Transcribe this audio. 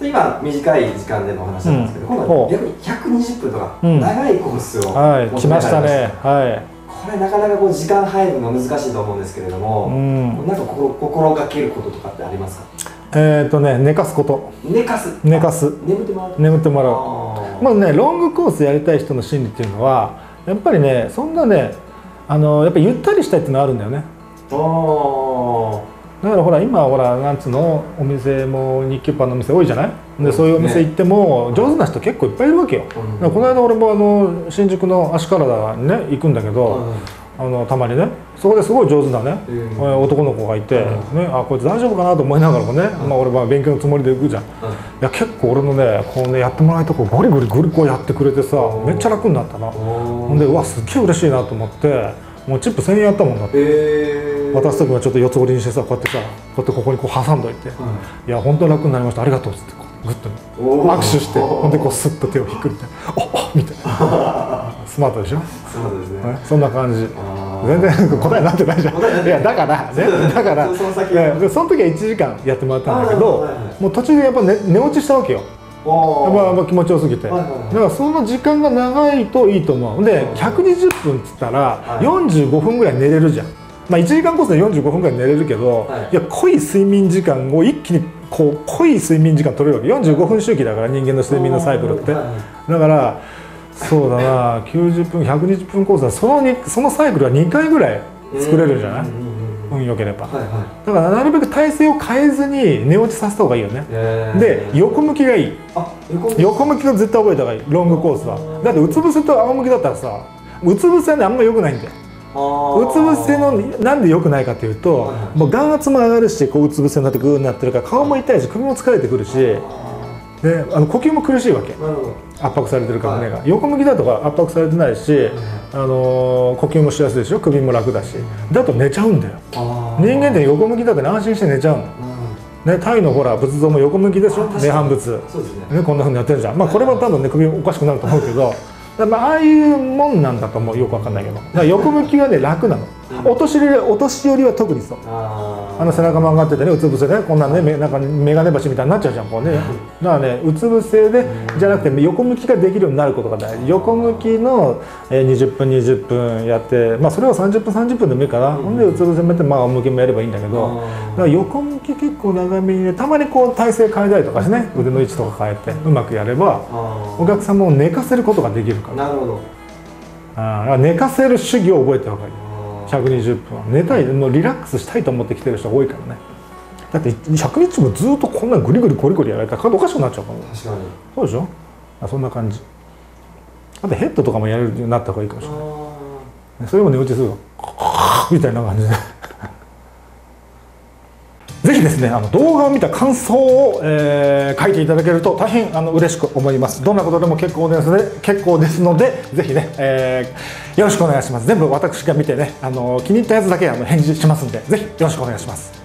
で今短い時間でのお話なんですけど、うん。今度は逆に120分とかうん。長いコースを、はい来ましたね。はこれなかなかこう時間配分が難しいと思うんですけれどいも、うん。なんか心心がけることとかってありますか？えっ、とね寝かすこと。寝かす。寝かす。眠ってもらう。眠ってもらう。まあねロングコースやりたい人の心理っていうのはやっぱりねそんなねあのやっぱりゆったりしたいっていうのがあるんだよねからほら今ほらなんつうのお店も日給パンのお店多いじゃない？でそうういうお店行っても上手な人結構いっぱいいるわけよ、うん。だからこの間俺もあの新宿の足利田にね行くんだけど、あのたまにね。そこですごい上手なね、うん。えー男の子がいて、うね、あこいつ大丈夫かなと思いながらもね、まあ、俺は勉強のつもりで行くじゃん。いうん。や結構俺のねこうねやってもらいとこゴリゴリゴリこうやってくれてさめっちゃ楽になったな。おほん。でうわすっげえ嬉しいなと思ってもうチップ1000円やったもんだって。えー、渡す時はちょっと四つ折りにしてさこうやってさこうやってここにこう挟んどいて、い。や本当に楽になりました。ありがとうっつってこうグッと握手してほんでこうスッと手を引くみたいな。おおみたいな。スマートでしょ、そうですね。ねそんな感じ。全然答えになってないじゃん。い。やだからね。だからその先その時は1時間やってもらったんだけど、はいはい。もう途中でやっぱ寝寝落ちしたわけよ。やっぱ気持ちよすぎて、はいはいはい。だからその時間が長いといいと思う。で120分っつったらはい。45分ぐらい寝れるじゃん、まあ、1時間コースで45分ぐらい寝れるけど、はい。い、や濃い睡眠時間を一気にこう濃い睡眠時間取れるわけ。45分周期だから人間の睡眠のサイクルって。はい。だからそうだな。90分120分コースはそのにそのサイクルは2回ぐらい作れるんじゃない？運良ければ。はいはい。だからなるべく体勢を変えずに寝落ちさせた方がいいよね。えー。で横向きがいい。あ横向き。が絶対覚えた方がいい。ロングコースは。だってうつ伏せと仰向きだったらさうつ伏せはねあんま良くないんだようつ伏せのなんで良くないかというとはいもう眼圧も上がるしこううつ伏せになってグーになってるから顔も痛いし首も疲れてくるしでああの呼吸も苦しいわけ。圧迫されてるから胸が横向きだとか圧迫されてないしあのー呼吸もしやすいでしょ首も楽だし。だと寝ちゃうんだよ。人間って横向きだとね安心して寝ちゃうの。うん。ねタイのほら仏像も横向きでしょ涅槃仏。ね。ね、こんなふうにやってるじゃん、まあ、これは多分ね首おかしくなると思うけどだまあああいうもんなんだと思う。よくわかんないけど。だから横向きはね楽なの、お年寄りお年寄りは特にそう。あの背中曲がっててねうつ伏せでこんなんねめなんか眼鏡橋みたいになっちゃうじゃんこうね。だからねうつ伏せでじゃなくて横向きができるようになることが大事。横向きの、えー20分20分やってまあそれを30分30分でもいいかな、ほんでうつ伏せもやってまあ仰向きもやればいいんだけど、だから横向き結構長めにねたまにこう体勢変えたりとかしてね腕の位置とか変えてうまくやればあお客様を寝かせることができるかーら。なるほど。あ寝かせる主義を覚えた方がいい120分。は寝たいもうリラックスしたいと思ってきてる人が多いからね。だって120分ずっとこんなグリグリゴリゴリやられたら体おかしくなっちゃうから。確かに。そうでしょ？あそんな感じ。あとヘッドとかもやれるようになった方がいいかもしれない。あそれも寝落ちするの みたいな感じで。ぜひですねあの動画を見た感想を、えー書いていただけると大変あの嬉しく思います。どんなことでも結構ですので結構ですのでぜひね、えーよろしくお願いします。全部私が見てねあの気に入ったやつだけあの返事しますんでぜひよろしくお願いします。